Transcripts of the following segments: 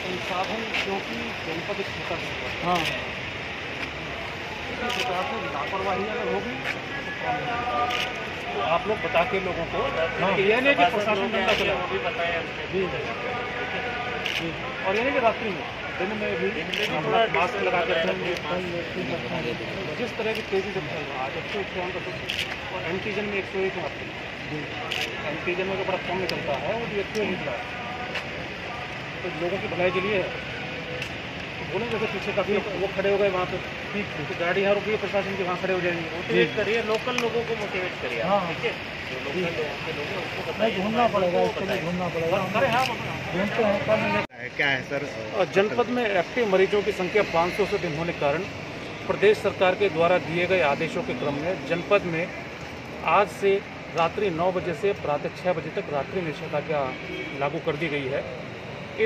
संसाधन क्योंकि जनपद छोटा है। लापरवाही अगर होगी तो आप लोग बता के लोगों को नहीं कि प्रशासन जी और नहीं। कि रात्रि में दिन में भी थोड़ा मास्क लगा कर जिस तरह की तेज़ी से चल रहा है आज एक सौ इक्यावन का तो और एंटीजन में एक सौ एक हैं एंटीजन में जो बड़ा कम निकलता है वो भी एक सौ एक है तो लोगों की भलाई के लिए है। तो बोले जैसे पीछे काफ़ी वो खड़े हो गए वहाँ पे। ठीक तो गाड़ी यहाँ रुकी है प्रशासन की वहाँ खड़े हो जाएँगे। मोटिवेट करिए लोकल लोगों को मोटिवेट करिए हाँ। ठीक है? हैं घूमना पड़ेगा घूमना पड़ेगा। क्या है सर जनपद में एक्टिव मरीजों की संख्या 500 से अधिक होने के कारण प्रदेश सरकार के द्वारा दिए गए आदेशों के क्रम में जनपद में आज से रात्रि 9 बजे से प्रातः 6 बजे तक रात्रि निषेधाज्ञा लागू कर दी गई है।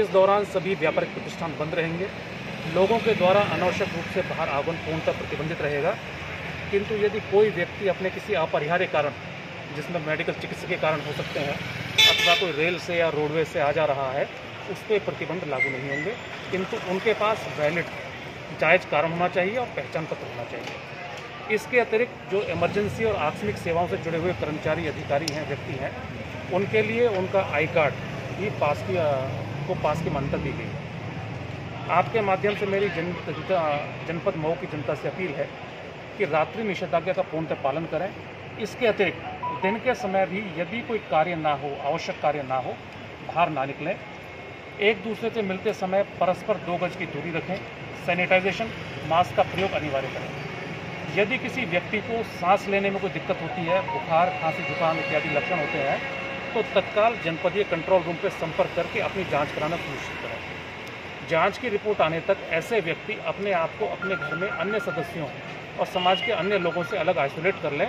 इस दौरान सभी व्यापारिक प्रतिष्ठान बंद रहेंगे। लोगों के द्वारा अनावश्यक रूप से बाहर आगमन पूर्णतः प्रतिबंधित रहेगा। किंतु यदि कोई व्यक्ति अपने किसी अपरिहार्य कारण जिसमें मेडिकल चिकित्सा के कारण हो सकते हैं अथवा कोई रेल से या रोडवे से आ जा रहा है, उस पर प्रतिबंध लागू नहीं होंगे। किंतु उनके पास वैलिड जायज़ कारण होना चाहिए और पहचान पत्र होना चाहिए। इसके अतिरिक्त जो इमरजेंसी और आकस्मिक सेवाओं से जुड़े हुए कर्मचारी, अधिकारी हैं, व्यक्ति हैं, उनके लिए उनका आई कार्ड भी पास की को पास की मान्यता दी गई आपके माध्यम से मेरी जन जनपद मऊ की जनता से अपील है कि रात्रि निषेधाज्ञा का पूर्णतः पालन करें। इसके अतिरिक्त दिन के समय भी यदि कोई कार्य ना हो, आवश्यक कार्य ना हो, बाहर ना निकलें। एक दूसरे से मिलते समय परस्पर दो गज की दूरी रखें। सैनिटाइजेशन, मास्क का प्रयोग अनिवार्य करें। यदि किसी व्यक्ति को सांस लेने में कोई दिक्कत होती है, बुखार, खांसी, जुकाम इत्यादि लक्षण होते हैं तो तत्काल जनपदीय कंट्रोल रूम पर संपर्क करके अपनी जाँच कराना सुनिश्चित करें। जाँच की रिपोर्ट आने तक ऐसे व्यक्ति अपने आप को अपने घर में अन्य सदस्यों और समाज के अन्य लोगों से अलग आइसोलेट कर लें।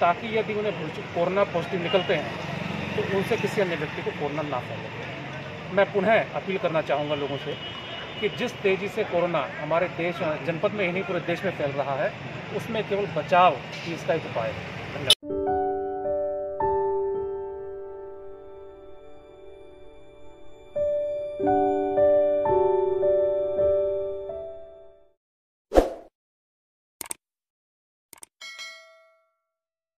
ताकि यदि उन्हें कोरोना पॉजिटिव निकलते हैं तो उनसे किसी अन्य व्यक्ति को कोरोना ना फैले। मैं पुनः अपील करना चाहूँगा लोगों से कि जिस तेज़ी से कोरोना हमारे देश, जनपद में ही नहीं, पूरे देश में फैल रहा है, उसमें केवल बचाव ही इसका एक उपाय है।